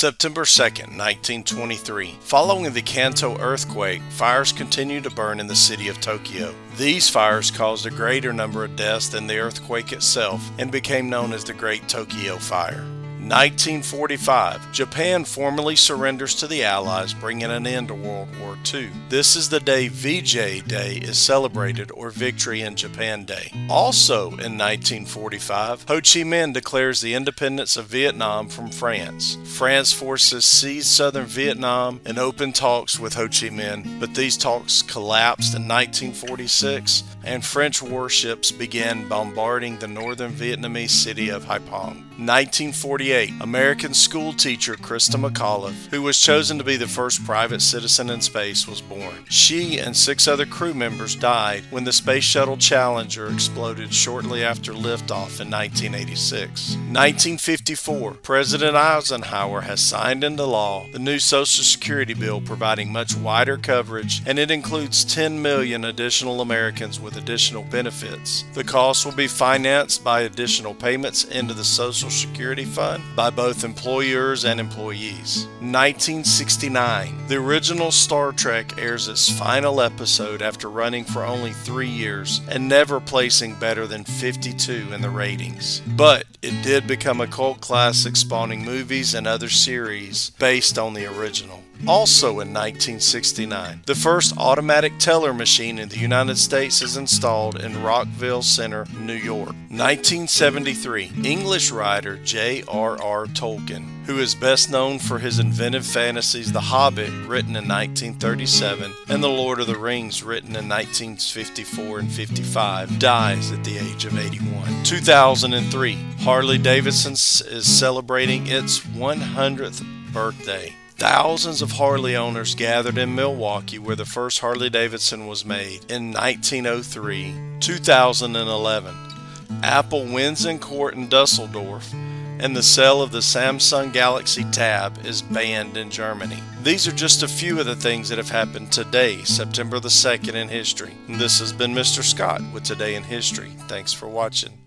September 2, 1923. Following the Kanto earthquake, fires continued to burn in the city of Tokyo. These fires caused a greater number of deaths than the earthquake itself and became known as the Great Tokyo Fire. 1945, Japan formally surrenders to the Allies, bringing an end to World War II. This is the day VJ Day is celebrated, or Victory in Japan Day. Also in 1945, Ho Chi Minh declares the independence of Vietnam from France. France forces seize southern Vietnam and open talks with Ho Chi Minh, but these talks collapsed in 1946 and French warships began bombarding the northern Vietnamese city of Haiphong. 1948, American school teacher Christa McAuliffe, who was chosen to be the first private citizen in space, was born. She and six other crew members died when the Space Shuttle Challenger exploded shortly after liftoff in 1986. 1954, President Eisenhower has signed into law the new Social Security bill providing much wider coverage, and it includes 10 million additional Americans with additional benefits. The cost will be financed by additional payments into the Social Security Fund by both employers and employees. 1969. The original Star Trek airs its final episode after running for only three years and never placing better than 52 in the ratings. But it did become a cult classic, spawning movies and other series based on the original. Also in 1969, the first automatic teller machine in the United States is installed in Rockville Center, New York. 1973, English writer J.R.R. Tolkien, who is best known for his inventive fantasies The Hobbit, written in 1937, and The Lord of the Rings, written in 1954 and 55, dies at the age of 81. 2003, Harley Davidson is celebrating its 100th birthday. Thousands of Harley owners gathered in Milwaukee where the first Harley Davidson was made in 1903. 2011. Apple wins in court in Dusseldorf and the sale of the Samsung Galaxy Tab is banned in Germany. These are just a few of the things that have happened today, September the 2nd in history. This has been Mr. Scott with Today in History. Thanks for watching.